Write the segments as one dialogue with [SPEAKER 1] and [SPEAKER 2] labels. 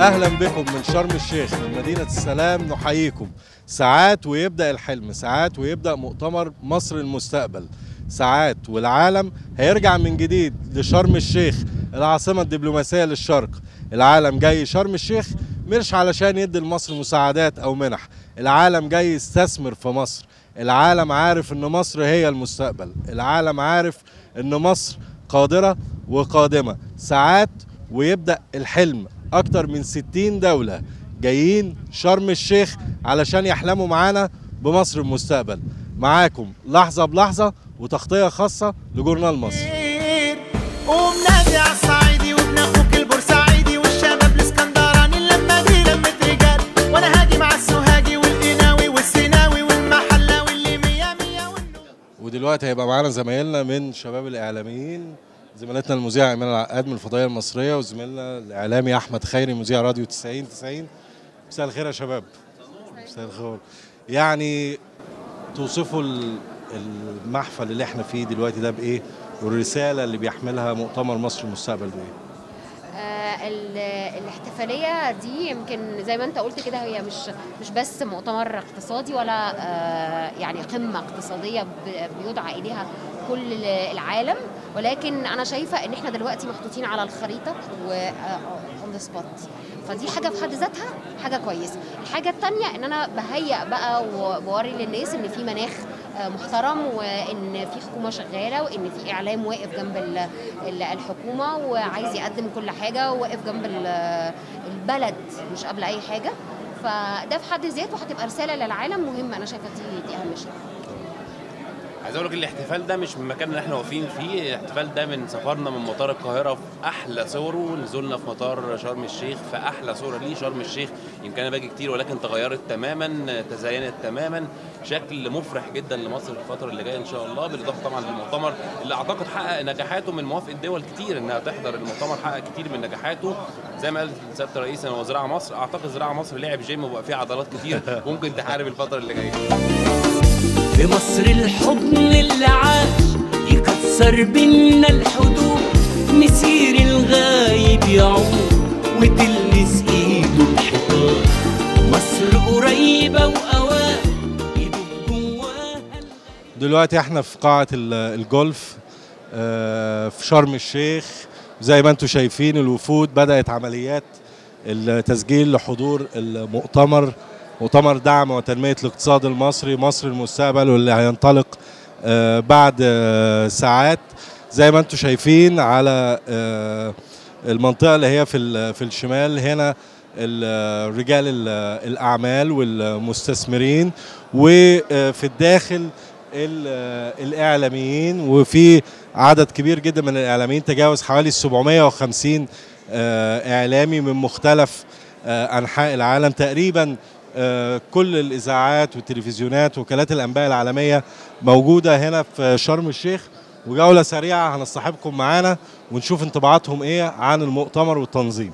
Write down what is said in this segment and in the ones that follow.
[SPEAKER 1] أهلا بكم من شرم الشيخ من مدينة السلام نحييكم. ساعات ويبدأ الحلم ساعات ويبدأ مؤتمر مصر المستقبل. ساعات والعالم هيرجع من جديد لشرم الشيخ العاصمة الدبلوماسية للشرق. العالم جاي شرم الشيخ مش علشان يدي لمصر مساعدات أو منح العالم جاي يستثمر في مصر. العالم عارف إن مصر هي المستقبل. العالم عارف إن مصر قادرة وقادمة. ساعات ويبدأ الحلم. أكتر من 60 دولة جايين شرم الشيخ علشان يحلموا معانا بمصر المستقبل. معاكم لحظة بلحظة وتغطية خاصة لجورنال مصر.
[SPEAKER 2] ومنادي على الصعيدي وابن أخوك البورسعيدي والشباب الإسكندراني دي رجال وأنا هاجي مع السوهاجي والقناوي والسيناوي والمحلاوي اللي مية والنور
[SPEAKER 1] ودلوقتي هيبقى معانا زمايلنا من شباب الإعلاميين. زميلتنا المذيعة ايمان العقاد من الفضائية المصرية وزميلنا الإعلامي أحمد خيري مذيع راديو 90 90 مساء الخير يا شباب. مساء الخير. يعني توصفوا ال- المحفل اللي إحنا فيه دلوقتي ده بإيه؟ والرسالة اللي بيحملها مؤتمر مصر المستقبل بإيه؟
[SPEAKER 3] آه، ال- الاحتفالية دي يمكن زي ما أنت قلت كده هي مش مش بس مؤتمر اقتصادي ولا آه، يعني قمة اقتصادية بيدعى إليها كل العالم. ولكن أنا شايفة إن إحنا دلوقتي محطوطين على الخريطة و on the spot فدي حاجة في حد ذاتها حاجة كويسة. الحاجة الثانية إن أنا بهيئ بقى وبوري للناس إن في مناخ آه، محترم وإن في حكومة شغالة وإن في إعلام واقف جنب ال- ال- الحكومة وعايز يقدم كل حاجة وواقف جنب ال- البلد مش قبل أي حاجة. فده في حد ذاته هتبقى رسالة للعالم مهمه أنا شايفة دي دي أهم شيء.
[SPEAKER 4] عايز أقول لك الاحتفال ده مش من المكان اللي إحنا واقفين فيه الاحتفال ده من سفرنا من مطار القاهرة في أحلى صوره نزولنا في مطار شرم الشيخ في أحلى صورة ليه شرم الشيخ يمكن أنا باجي كتير ولكن تغيرت تماما تزينت تماما شكل مفرح جدا لمصر في الفترة اللي جاية إن شاء الله بالإضافة طبعا للمؤتمر اللي أعتقد حقق نجاحاته من موافقه دول كتير إنها تحضر المؤتمر حقق كتير من نجاحاته. زي ما قال سيادة الرئيس هو زراعه مصر أعتقد زراعة مصر لعب جيم وبقى فيه عضلات كتير ممكن تحارب الفترة اللي جاية.
[SPEAKER 5] في مصر الحضن اللي عاش يكسر بينا الحدود. مسير الغايب يعود وتلمس إيده الحيطان مصر قريبة وأوان يدوب جواها
[SPEAKER 1] دلوقتي إحنا في قاعة ال- الجولف آه، في شرم الشيخ. زي ما أنتم شايفين الوفود بدأت عمليات التسجيل لحضور المؤتمر. مؤتمر دعم وتنمية الاقتصاد المصري مصر المستقبل واللي هينطلق آه، بعد آه، ساعات. زي ما أنتم شايفين على آه، المنطقة اللي هي في في الشمال هنا ال- رجال ال- الأعمال والمستثمرين وفي الداخل ال- الإعلاميين وفي عدد كبير جدا من الإعلاميين تجاوز حوالي 750 آه، إعلامي من مختلف أنحاء العالم. تقريبا كل الإذاعات والتلفزيونات وكالات الأنباء العالمية موجودة هنا في شرم الشيخ وجولة سريعة هنصطحبكم معانا ونشوف انطباعاتهم إيه عن المؤتمر والتنظيم.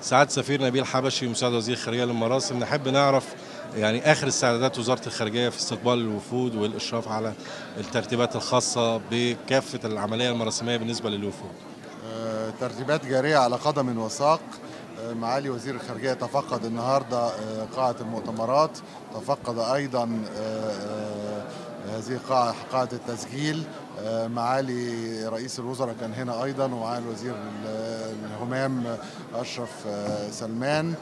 [SPEAKER 1] سعادة سفير نبيل حبشي مساعد وزير الخارجية للمراسم. نحب نعرف يعني آخر استعدادات وزارة الخارجية في استقبال الوفود والإشراف على الترتيبات الخاصة بكافة العملية المراسمية بالنسبة للوفود.
[SPEAKER 6] آه، ترتيبات جارية على قدم وساق. آه، معالي وزير الخارجية تفقد النهاردة آه، قاعة المؤتمرات. تفقد أيضا آه، هذه القاعة قاعة التسجيل. معالي رئيس الوزراء كان هنا أيضا ومعالي وزير الهمام أشرف آه، سلمان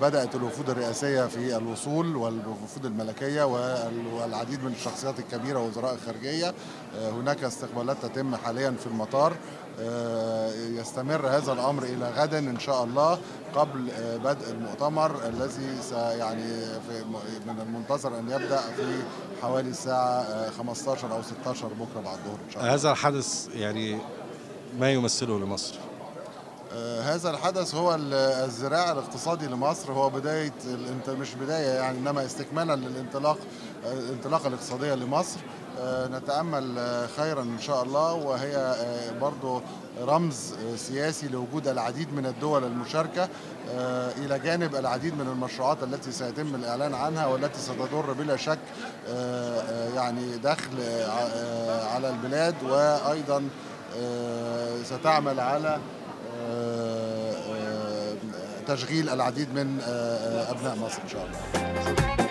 [SPEAKER 6] بدأت الوفود الرئاسية في الوصول والوفود الملكية وال- والعديد من الشخصيات الكبيرة وزراء الخارجية. آه، هناك استقبالات تتم حاليا في المطار. آه، يستمر هذا الأمر إلى غد إن شاء الله قبل بدء المؤتمر الذي سيعني من المنتظر أن يبدأ في حوالي الساعة آه، 15 أو 16 بكرة بعد الظهر إن شاء الله.
[SPEAKER 1] هذا الحدث يعني ما يمثله لمصر؟
[SPEAKER 6] هذا الحدث هو ال- الذراع الاقتصادي لمصر. هو بداية الانت... مش بداية يعني إنما استكمالا للانطلاق آه، الانطلاقة الاقتصادية لمصر. آه، نتأمل آه، خيرا إن شاء الله. وهي آه، برضو رمز آه، سياسي لوجود العديد من الدول المشاركة. آه، إلى جانب العديد من المشروعات التي سيتم الإعلان عنها والتي ستضر بلا شك آه، آه، يعني دخل آه، آه، على البلاد. وأيضا آه، ستعمل على آه، آه، تشغيل العديد من آه، آه، أبناء مصر إن شاء الله.